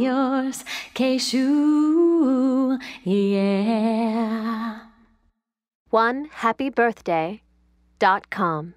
yours, Keishu, yeah. One happy birthday dot com.